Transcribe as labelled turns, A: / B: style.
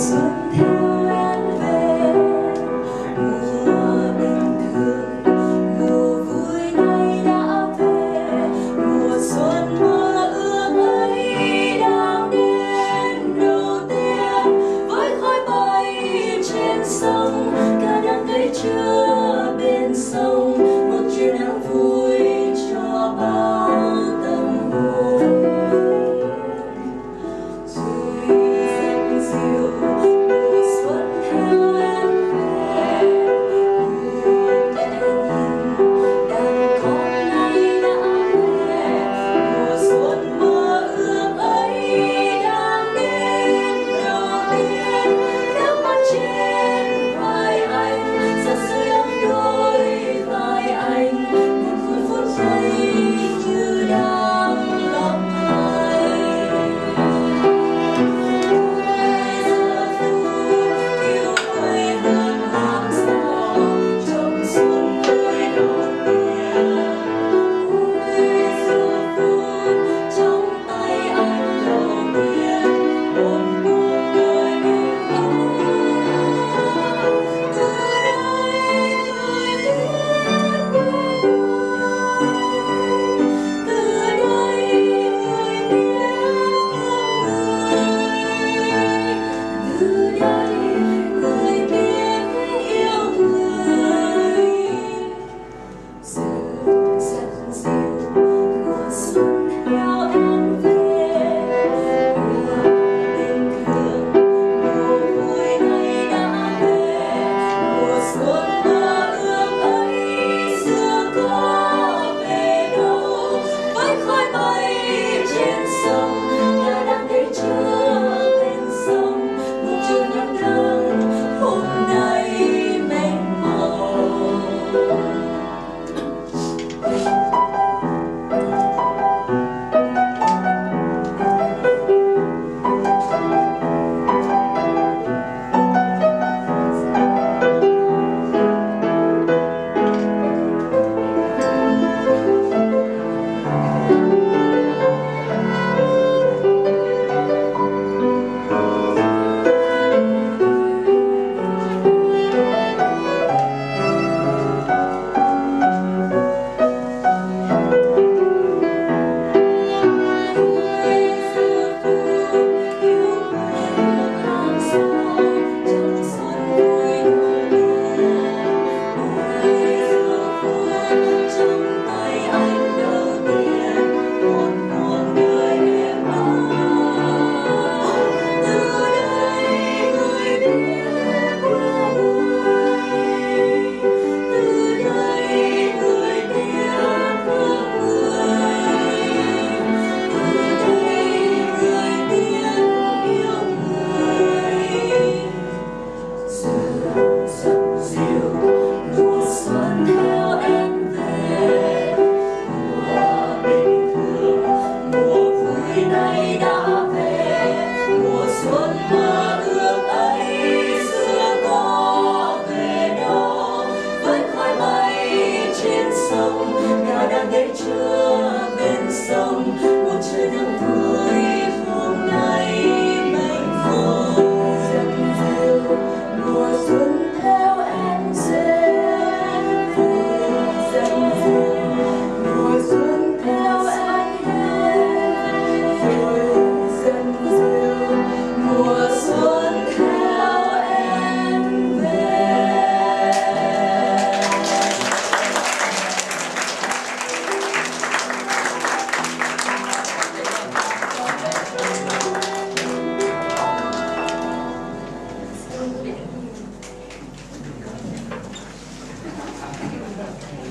A: sun. Thank you.